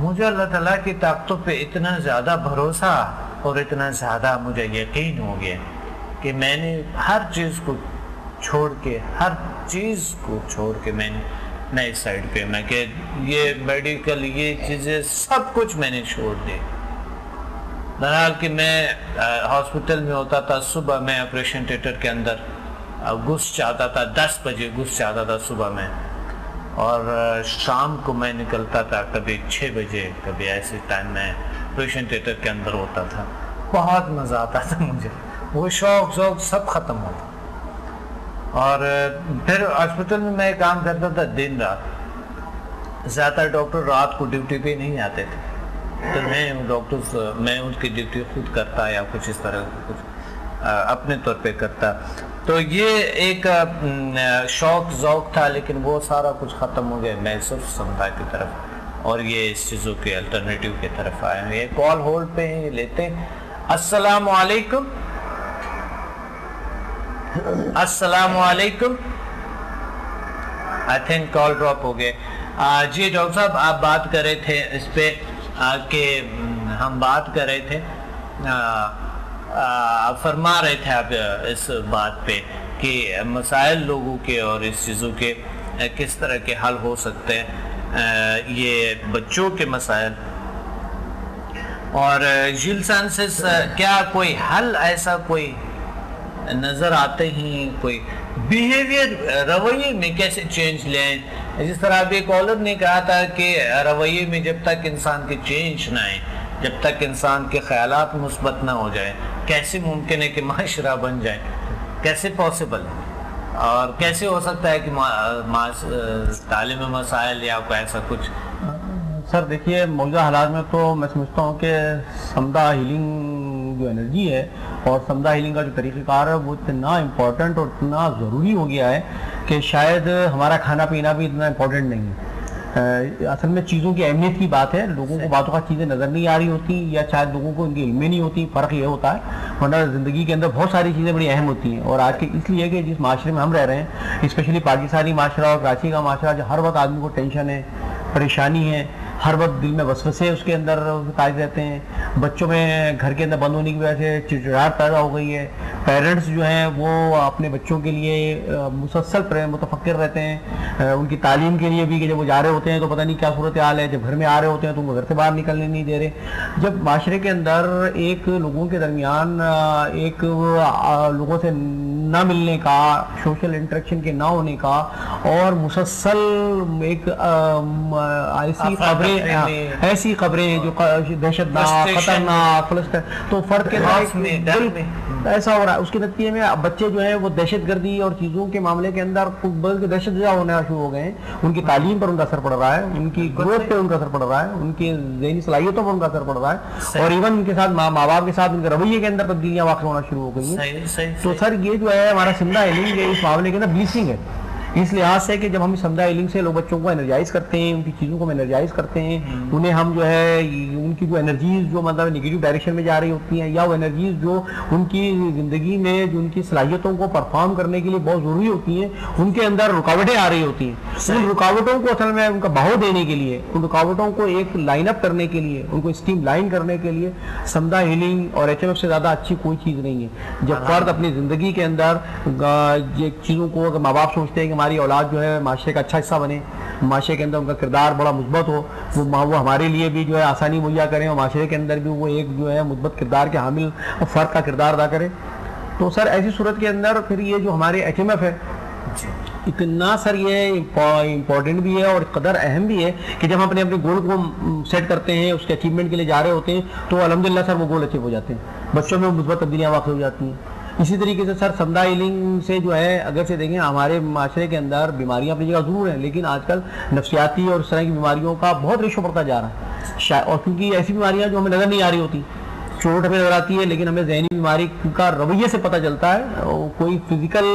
मुझे अल्लाह ताला की ताकतों पे इतना ज़्यादा भरोसा और इतना ज़्यादा मुझे यकीन हो गया कि मैंने हर चीज़ को छोड़ के, हर चीज़ को छोड़ के मैंने नई साइड पे, मैं कि ये मेडिकल, ये चीज़ें सब कुछ मैंने छोड़ दी। बहरहाल कि मैं हॉस्पिटल में होता था, सुबह मैं ऑपरेशन थिएटर के अंदर घुस जाता था, दस बजे घुस जाता था सुबह में। और शाम को मैं निकलता था, कभी छः बजे, कभी ऐसे टाइम में ऑपरेशन थिएटर के अंदर होता था। बहुत मज़ा आता था मुझे। वो शौक शौक सब ख़त्म होता। और फिर हॉस्पिटल में मैं काम करता था दिन रात। ज़्यादातर डॉक्टर रात को ड्यूटी पे नहीं आते थे। तो मैं डॉक्टर मैं उनकी ड्यूटी खुद करता या कुछ इस तरह कुछ। अपने तौर पे करता। तो ये एक शौक ज़ौक था लेकिन वो सारा कुछ ख़त्म हो गया मैं सिर्फ़ समुदाय की तरफ़। और ये इस चीज़ों के अल्टरनेटिव की तरफ़ आए हैं। ये कॉल होल्ड पे ही लेते अस्सलाम वालेकुम अस्सलाम वालेकुम आई थिंक कॉल ड्रॉप हो गए। जी डॉक्टर साहब आप बात कर रहे थे इस पे कि हम बात कर रहे थे। आ, फरमा रहे थे आप इस बात पे कि मसाइल लोगों के और इस चीज़ों के किस तरह के हल हो सकते हैं ये बच्चों के मसाइल। और जिल क्या कोई हल ऐसा कोई नज़र आते ही, कोई बिहेवियर रवैये में कैसे चेंज लें? जिस तरह अभी कॉलर ने कहा था कि रवैये में जब तक इंसान के चेंज ना आए जब तक इंसान के ख्याल मुस्बत ना हो जाए, कैसे मुमकिन है कि माशरा बन जाए? कैसे पॉसिबल है? और कैसे हो सकता है कि तालीम मसाइल या ऐसा कुछ? सर, देखिए, मौजूदा हालात में तो मैं समझता हूँ कि समदा हीलिंग जो एनर्जी है और समदा हीलिंग का जो तरीक़ेकार है, वो इतना इम्पोर्टेंट और इतना ज़रूरी हो गया है कि शायद हमारा खाना पीना भी इतना इम्पोर्टेंट नहीं है। असल में चीज़ों की अहमियत की बात है। लोगों को बातों का चीज़ें नज़र नहीं आ रही होती या शायद लोगों को इनकी इलमें नहीं होती फ़र्क ये होता है। वरना ज़िंदगी के अंदर बहुत सारी चीज़ें बड़ी अहम होती हैं। और आज के इसलिए कि जिस माशरे में हम रह रहे हैं स्पेशली पाकिस्तानी माशरा और कराची का माशरा जो हर वक्त आदमी को टेंशन है परेशानी है हर वक्त दिल में वसवसे उसके अंदर ताज रहते हैं। बच्चों में घर के अंदर बंद होने की वजह से चिड़चिड़ाहट पैदा हो गई है। पेरेंट्स जो हैं, वो अपने बच्चों के लिए मुसलसल मुतफर रहते हैं। उनकी तालीम के लिए भी कि जब वो जा रहे होते हैं तो पता नहीं क्या सूरत हाल है। जब घर में आ रहे होते हैं तो उनको घर से बाहर निकलने नहीं दे रहे। जब माशरे के अंदर एक लोगों के दरमियान एक लोगों से ना मिलने का सोशल इंटरेक्शन के ना होने का और मुसलसल एक ऐसी खबरें हाँ, ऐसी खबरें जो दहशतनाक खतरनाक तो फ़र्क के ऐसा हो रहा है। उसके नतीजे में बच्चे जो है वो दहशत गर्दी और चीज़ों के मामले के अंदर बल्कि दहशत जदा होना शुरू हो गए हैं। उनकी तालीम पर उनका असर पड़ रहा है। उनकी ग्रोथ पे उनका असर पड़ रहा है। उनकी जहनी सलाहियतों पर उनका असर पड़ रहा है। और इवन उनके साथ माँ बाप के साथ उनके रवैये के अंदर तब्दीलियाँ वाक़ होना शुरू हो गई हैं। तो सर ये जो है हमारा नहीं ये इस मामले के अंदर ब्लीचिंग है इस लिहाज से कि जब हम समुदाय लिंक से लोग बच्चों को एनर्जाइज करते हैं उनकी चीज़ों को एनर्जाइज करते हैं हम्म। उन्हें हम जो है उनकी जो एनर्जीज जो मतलब निगेटिव डायरेक्शन में जा रही होती हैं या वो एनर्जीज जो उनकी ज़िंदगी में जो उनकी सलाहियतों को परफॉर्म करने के लिए बहुत ज़रूरी होती हैं उनके अंदर रुकावटें आ रही होती हैं। उन रुकावटों को असल में उनका बहाव देने के लिए उन रुकावटों को एक लाइन अप करने के लिए उनको स्टीम लाइन करने के लिए समुदाय हीलिंग और एचएमएफ से ज़्यादा अच्छी कोई चीज़ नहीं है। जब फर्द अपनी ज़िंदगी के अंदर चीज़ों को अगर माँ बाप सोचते हैं कि हमारी औलाद जो है माशरे का अच्छा हिस्सा बने। माशरे के अंदर उनका किरदार बड़ा मुस्बत हो। वो वो हमारे लिए भी जो है आसानी मुहैया करें और माशरे के अंदर भी वो एक जो है मुस्बत किरदार के हामिल फ़र्क का किरदार अदा करें। तो सर, ऐसी सूरत के अंदर फिर ये जो हमारे एच है, इतना सर ये इम्पोर्टेंट भी है और कदर अहम भी है कि जब हम अपने अपने गोल को सेट करते हैं, उसके अचीवमेंट के लिए जा रहे होते हैं तो अलहमदिल्ला सर वो गोल अचीव हो जाते हैं। बच्चों में मुस्बत तब्दीलियाँ वाक़ हो जाती हैं। इसी तरीके से सर समदा हीलिंग से जो है, अगर से देखें, हमारे माशरे के अंदर बीमारियाँ अपनी जगह ज़रूर हैं, लेकिन आजकल नफसियाती और इस तरह की बीमारियों का बहुत रेशो बढ़ता जा रहा है। और क्योंकि ऐसी बीमारियाँ जो हमें नज़र नहीं आ रही होती, चोट हमें नज़र आती है, लेकिन हमें जहनी बीमारी का रवैये से पता चलता है कोई फ़िज़िकल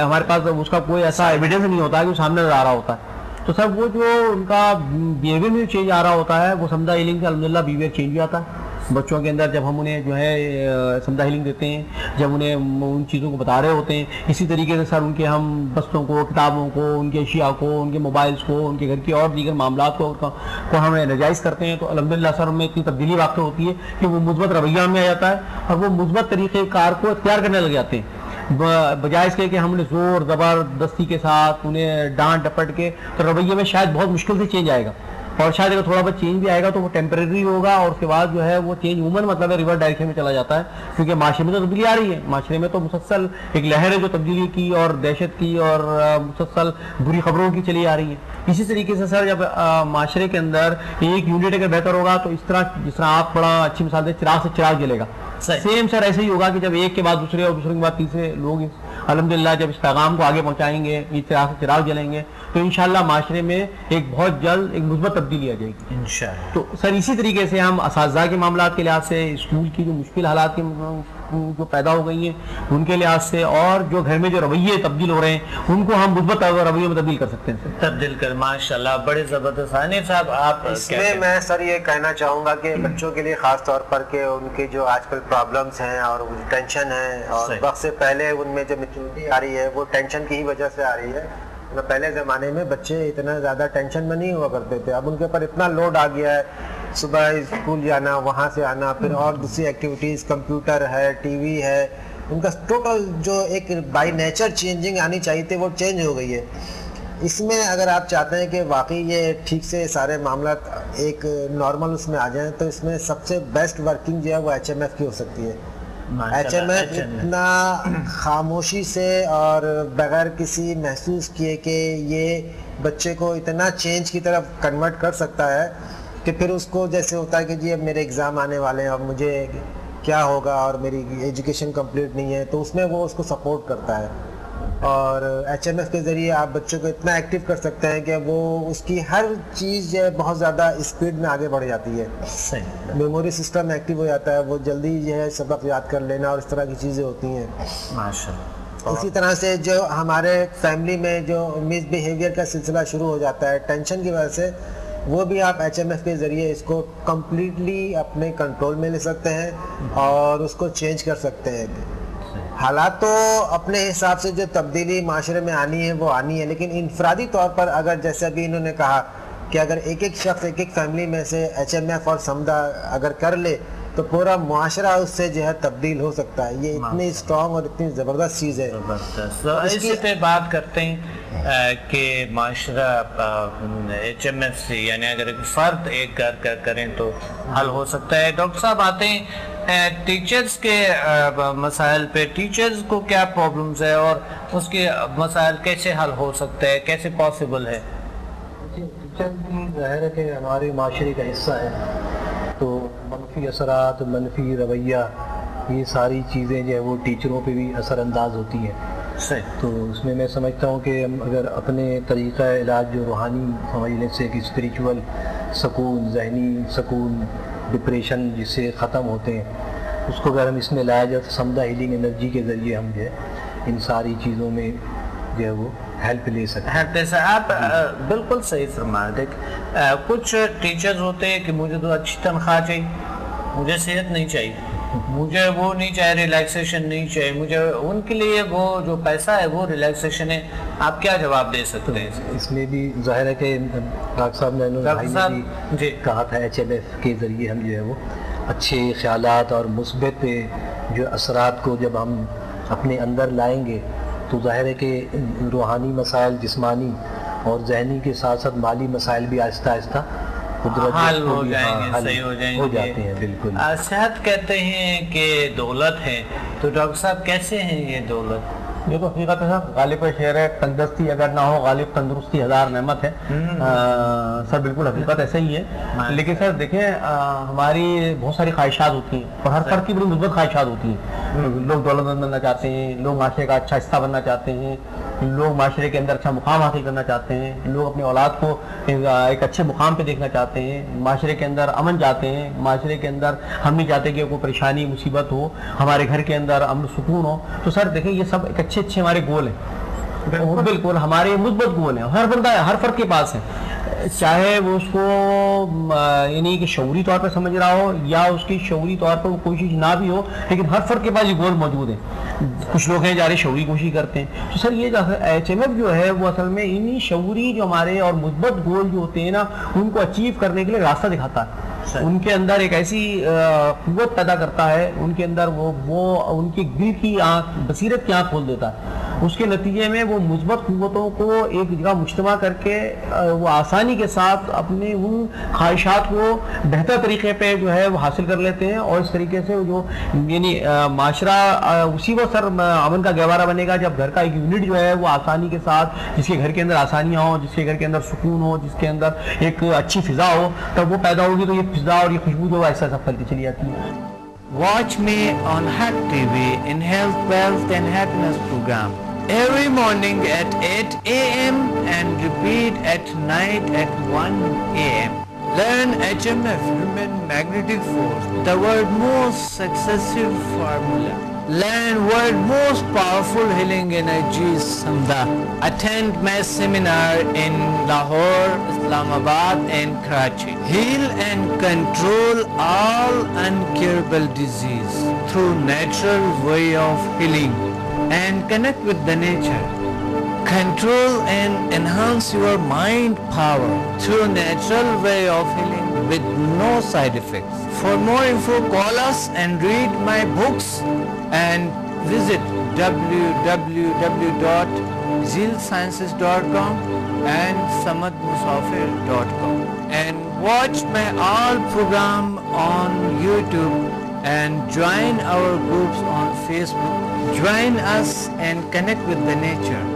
हमारे पास उसका कोई ऐसा एविडेंस नहीं होता है कि सामने नज़र आ रहा होता है। तो सर वो जो उनका बिहेवियर में चेंज आ रहा होता है, वो समझा हीलिंग से अलहमदिल्ला बिहेवियर चेंज हो जाता है। बच्चों के अंदर जब हम उन्हें जो है समझा हीलिंग देते हैं, जब उन्हें उन चीज़ों को बता रहे होते हैं, इसी तरीके से सर उनके हम बस्तों को, किताबों को, उनके अशिया को, उनके मोबाइल्स को, उनके घर के और दीगर मामला को को हम एनर्जाइज करते हैं तो अलहमदिल्ला सर उनमें इतनी तब्दीली वाक़ होती है कि वो मुस्बत रवैया में आ जाता है और वो मुस्बत तरीके कार को अख्तियार करने लग जाते हैं। बजाय इसके कि हमने ज़ोर ज़बरदस्ती के साथ उन्हें डांट डपट के तो रवैये में शायद बहुत मुश्किल से चेंज आएगा। और शायद अगर थोड़ा बहुत चेंज भी आएगा तो वो टेम्परेरी होगा और उसके बाद जो है वो चेंज उमन मतलब है रिवर्स डायरेक्शन में चला जाता है। क्योंकि माशरे में तो तब्दीली आ रही है। माशरे में तो मुसलसल एक लहर है जो तब्दीली की और दहशत की और मुसलसल बुरी खबरों की चली आ रही है। इसी तरीके से सर जब माशरे के अंदर एक यूनिट अगर बेहतर होगा तो इस तरह जिस तरह आप बड़ा अच्छी मिसाल दे चिराग से चिराग जलेगा। सेम सर ऐसे ही होगा कि जब एक के बाद दूसरे और दूसरे के बाद तीसरे लोग अलहमदिल्ला जब इस पैगाम को आगे पहुंचाएँगे चिराग से चिराग जलेंगे तो इनशाला माशरे में एक बहुत जल्द एक मुस्बत तब्दीली आ जाएगी। इंशाल्लाह। तो सर इसी तरीके से हम इस के मामला के लिहाज से स्कूल की जो मुश्किल हालात के जो पैदा हो गई हैं उनके लिहाज से और जो घर में जो रवैये तब्दील हो रहे हैं उनको हम मुस्बत रवैये में तब्दील कर सकते हैं तब्दील कर माशाल्लाह बड़े ज़बरदस्त। हानिफ साहब आप इसमें मैं सर ये कहना चाहूँगा कि बच्चों के लिए ख़ास तौर पर के उनके जो आजकल प्रॉब्लम्स हैं और टेंशन है और वक्त से पहले उनमें जो मेच्योरिटी आ रही है वो टेंशन की ही वजह से आ रही है। पहले ज़माने में बच्चे इतना ज़्यादा टेंशन में नहीं हुआ करते थे। अब उनके ऊपर इतना लोड आ गया है, सुबह स्कूल जाना, वहाँ से आना, फिर और दूसरी एक्टिविटीज़ कंप्यूटर है टीवी है, उनका टोटल जो एक बाई नेचर चेंजिंग आनी चाहिए थी, वो चेंज हो गई है। इसमें अगर आप चाहते हैं कि वाकई ये ठीक से सारे मामला एक नॉर्मल उसमें आ जाएँ तो इसमें सबसे बेस्ट वर्किंग जो है वो एच की हो सकती है। एच एम इतना खामोशी से और बगैर किसी महसूस किए कि ये बच्चे को इतना चेंज की तरफ़ कन्वर्ट कर सकता है कि फिर उसको जैसे होता है कि जी अब मेरे एग्ज़ाम आने वाले हैं और मुझे क्या होगा और मेरी एजुकेशन कंप्लीट नहीं है तो उसमें वो उसको सपोर्ट करता है। और एचएमएफ के ज़रिए आप बच्चों को इतना एक्टिव कर सकते हैं कि वो उसकी हर चीज़ जो है बहुत ज़्यादा स्पीड में आगे बढ़ जाती है। मेमोरी सिस्टम एक्टिव हो जाता है वो जल्दी जो है सबक याद कर लेना और इस तरह की चीज़ें होती हैं। माशा इसी तरह से जो हमारे फैमिली में जो मिस बिहेवियर का सिलसिला शुरू हो जाता है टेंशन की वजह से वो भी आप एचएमएफ के ज़रिए इसको कम्प्लीटली अपने कंट्रोल में ले सकते हैं और उसको चेंज कर सकते हैं। हालात तो अपने हिसाब से जो तब्दीली माशरे में आनी है वो आनी है लेकिन इनफरादी तौर पर अगर जैसे अभी इन्होंने कहा कि अगर एक एक शख्स एक एक फैमिली में से एच एम एफ़ और समदा अगर कर ले तो पूरा मुआशरा उससे जो है तब्दील हो सकता है। ये इतनी स्ट्रॉन्ग और इतनी ज़बरदस्त चीज़ है। तो इसी पे बात करते हैं कि माशरा एच एम एफ़ सी यानी अगर एक फ़र्द एक घर का करें तो हल हो सकता है। डॉक्टर साहब आते हैं। टीचर्स के मसाइल पे टीचर्स को क्या प्रॉब्लम्स है और उसके मसाइल कैसे हल हो सकते हैं कैसे पॉसिबल है? टीचर ज़ाहिर है कि हमारे माशरे का हिस्सा है। तो मनफी असरात मनफी रवैया ये सारी चीज़ें जो है वो टीचरों पे भी असरानंदाज होती हैं। तो उसमें मैं समझता हूँ कि हम अगर अपने तरीक़ा इलाज जो रूहानी समझने से कि स्पिरिचुअल सकून जहनी सकून डिप्रेशन जिससे ख़त्म होते हैं उसको अगर हम इसमें लाया जाए तो समदा हीलिंग एनर्जी के ज़रिए हम जो है इन सारी चीज़ों में जो है वो हेल्प ले सकते हैं। हेल्प ले सकते आप बिल्कुल सही फरमा देख कुछ टीचर्स होते हैं कि मुझे तो अच्छी तनख्वाह चाहिए मुझे सेहत नहीं चाहिए। मुझे वो नहीं चाहिए रिलैक्सेशन नहीं चाहिए। मुझे उनके लिए वो जो पैसा है वो रिलैक्सेशन है। आप क्या जवाब दे सकते हैं तो इसमें भी ज़ाहिर है कि डॉक्टर साहब ने जी। कहा था एच के ज़रिए हम जो है वो अच्छे ख्याल और मुस्बत जो असरात को जब हम अपने अंदर लाएँगे तो ज़ाहिर है कि रूहानी मसाइल जिस्मानी और जहनी के साथ साथ माली मसाइल भी आहिस्ता आहिस्ता हल हो जाएँगे हाँ, सही हो जाएँगे। हो जाते हैं बिल्कुल। सेहत कहते हैं कि दौलत है। तो डॉक्टर साहब कैसे हैं ये दौलत? ये तो हकीकत है सर गालिब का शेर है तंदुरुस्ती अगर ना हो गालिब तंदरुस्ती हज़ार नेमत है। हम्म। आ, सर बिल्कुल हकीकत ऐसे ही है। लेकिन सर देखें हमारी बहुत सारी ख्वाहिशात होती हैं और हर फ़र्क की बड़ी मुस्बत ख्वाहिशात होती हैं। हम्म। लोग दौलतमंद बनना चाहते हैं लोग माशरे का अच्छा हिस्सा बनना चाहते हैं। लोग माशरे के अंदर अच्छा मुकाम हासिल करना चाहते हैं लोग अपनी औलाद को एक अच्छे मुकाम पे देखना चाहते हैं माशरे के अंदर अमन चाहते हैं माशरे के अंदर हम नहीं चाहते कि कोई परेशानी मुसीबत हो हमारे घर के अंदर अमन सुकून हो। तो सर देखें ये सब एक अच्छे अच्छे हमारे गोल हैं। बिल्कुल। हमारे मुस्बत गोल हैं। हर बंदा है हर फ़र्क के पास है। चाहे वो उसको यानी कि शौरी तौर पर समझ रहा हो या उसकी शौरी तौर पर वो कोशिश ना भी हो लेकिन हर फर्द के पास ये गोल मौजूद है। कुछ लोग हैं जा रहे शौरी कोशिश करते हैं। तो सर ये एच एम एफ़ जो है वो असल में इन्हीं शौरी जो हमारे और मुस्बत गोल जो होते हैं ना उनको अचीव करने के लिए रास्ता दिखाता है। उनके अंदर एक ऐसी कुत पैदा करता है उनके अंदर वो वो उनकी दिल की आँख बसीरत की आँख खोल देता है। उसके नतीजे में वो मुस्बत कुतों को एक जगह मुश्तमा करके वो आसानी के साथ अपने उन ख्वाहिशात को बेहतर तरीके पे जो है वो हासिल कर लेते हैं और इस तरीके से जो यानी माशरा उसी वक्त सर अमन का गहवारा बनेगा जब घर का एक यूनिट जो है वो आसानी के साथ जिसके घर के अंदर आसानियाँ हो जिसके घर के अंदर सुकून हो जिसके अंदर एक अच्छी फिजा हो तब वो पैदा होगी तो ये फिजा और ये खुशबू जो है ऐसा ऐसा फैलती चली जाती है। Watch me on Hack TV in Health, Wealth and Happiness program. Every morning at 8 a.m. and repeat at night at 1 a.m. Learn HMF, Human Magnetic Force, the world's most successful formula. Learn world most powerful healing energies Samda. Attend my seminar in Lahore, Islamabad and Karachi. Heal and control all uncurable disease through natural way of healing and connect with the nature. Control and enhance your mind power through natural way of healing with no side effects. For more info, call us and read my books and visit www.zealsciences.com and samadmusafir.com and watch my all program on YouTube and join our groups on Facebook. Join us and connect with the nature.